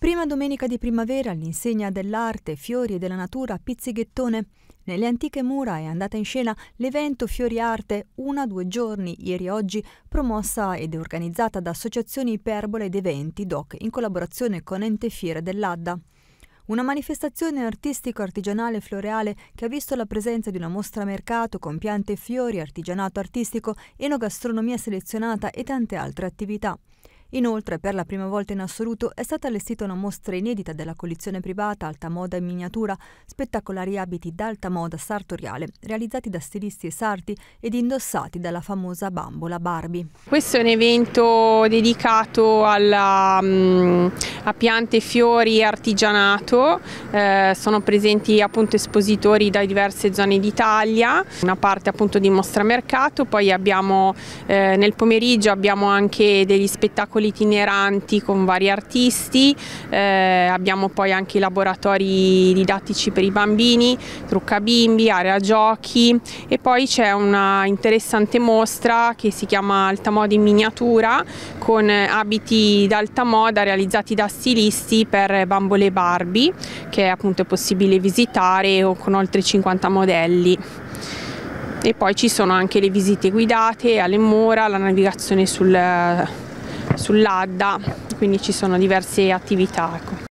Prima domenica di primavera all'insegna dell'arte, fiori e della natura a Pizzighettone. Nelle antiche mura è andata in scena l'evento Fiori Arte, una due giorni, ieri e oggi, promossa ed organizzata da associazioni Iperbole ed Eventi DOC in collaborazione con Ente Fiere dell'Adda. Una manifestazione artistico-artigianale floreale che ha visto la presenza di una mostra mercato con piante e fiori, artigianato artistico, enogastronomia selezionata e tante altre attività. Inoltre, per la prima volta in assoluto, è stata allestita una mostra inedita della collezione privata Alta Moda in miniatura, spettacolari abiti d'alta moda sartoriale, realizzati da stilisti e sarti ed indossati dalla famosa bambola Barbie. Questo è un evento dedicato alla, um, a piante fiori e artigianato, eh, sono presenti appunto espositori da diverse zone d'Italia, una parte appunto di mostra mercato, poi abbiamo eh, nel pomeriggio abbiamo anche degli spettacoli spettacoli itineranti con vari artisti, eh, abbiamo poi anche i laboratori didattici per i bambini, trucca bimbi, area giochi e poi c'è una interessante mostra che si chiama Alta Moda in miniatura con abiti d'alta moda realizzati da stilisti per bambole Barbie che appunto è possibile visitare con oltre 50 modelli. E poi ci sono anche le visite guidate alle mura, la navigazione sul sull'Adda, quindi ci sono diverse attività. Ecco.